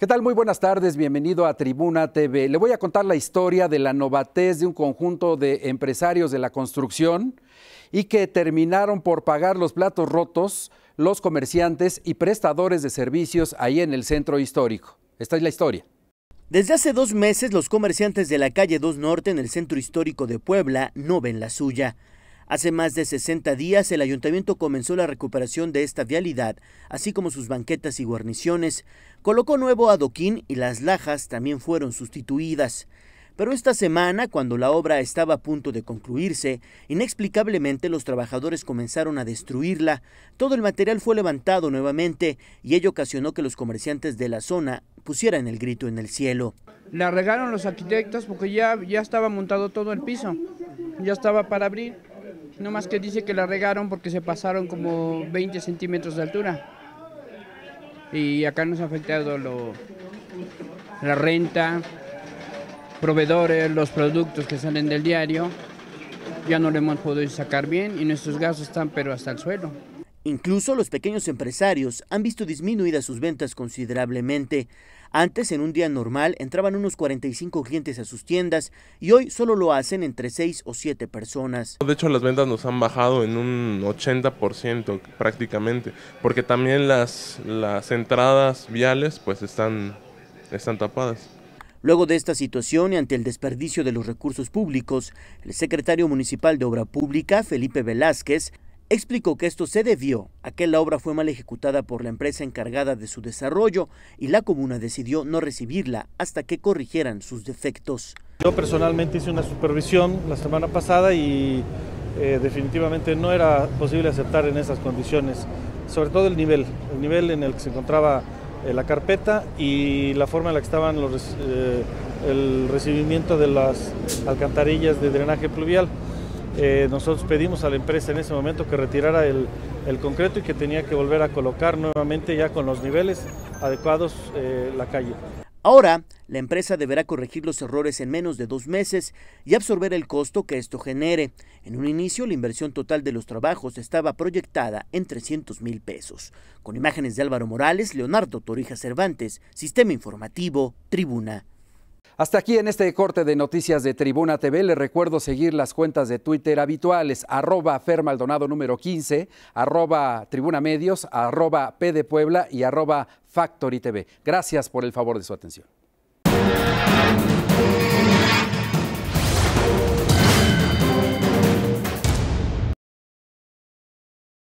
¿Qué tal? Muy buenas tardes, bienvenido a Tribuna TV. Le voy a contar la historia de la novatez de un conjunto de empresarios de la construcción y que terminaron por pagar los platos rotos los comerciantes y prestadores de servicios ahí en el centro histórico. Esta es la historia. Desde hace dos meses los comerciantes de la calle 2 Norte en el centro histórico de Puebla no ven la suya. Hace más de 60 días el ayuntamiento comenzó la recuperación de esta vialidad, así como sus banquetas y guarniciones. Colocó nuevo adoquín y las lajas también fueron sustituidas. Pero esta semana, cuando la obra estaba a punto de concluirse, inexplicablemente los trabajadores comenzaron a destruirla. Todo el material fue levantado nuevamente y ello ocasionó que los comerciantes de la zona pusieran el grito en el cielo. La regaron los arquitectos porque ya, ya estaba montado todo el piso, ya estaba para abrir. No más que dice que la regaron porque se pasaron como 20 centímetros de altura. Y acá nos ha afectado lo, la renta, proveedores, los productos que salen del diario. Ya no lo hemos podido sacar bien y nuestros gastos están pero hasta el suelo. Incluso los pequeños empresarios han visto disminuidas sus ventas considerablemente. Antes, en un día normal, entraban unos 45 clientes a sus tiendas y hoy solo lo hacen entre 6 o 7 personas. De hecho, las ventas nos han bajado en un 80% prácticamente, porque también las, las entradas viales pues están, están tapadas. Luego de esta situación y ante el desperdicio de los recursos públicos, el secretario municipal de Obra Pública, Felipe Velázquez, explicó que esto se debió a que la obra fue mal ejecutada por la empresa encargada de su desarrollo y la comuna decidió no recibirla hasta que corrigieran sus defectos. Yo personalmente hice una supervisión la semana pasada y eh, definitivamente no era posible aceptar en esas condiciones, sobre todo el nivel, el nivel en el que se encontraba eh, la carpeta y la forma en la que estaban los, eh, el recibimiento de las alcantarillas de drenaje pluvial. Eh, nosotros pedimos a la empresa en ese momento que retirara el, concreto y que tenía que volver a colocar nuevamente ya con los niveles adecuados eh, la calle. Ahora, la empresa deberá corregir los errores en menos de dos meses y absorber el costo que esto genere. En un inicio, la inversión total de los trabajos estaba proyectada en 300 mil pesos. Con imágenes de Álvaro Morales, Leonardo Torija Cervantes, Sistema Informativo, Tribuna. Hasta aquí en este corte de noticias de Tribuna TV, les recuerdo seguir las cuentas de Twitter habituales, arroba Fermaldonado número 15, arroba Tribuna Medios, arroba P de Puebla y arroba Factory. Gracias por el favor de su atención.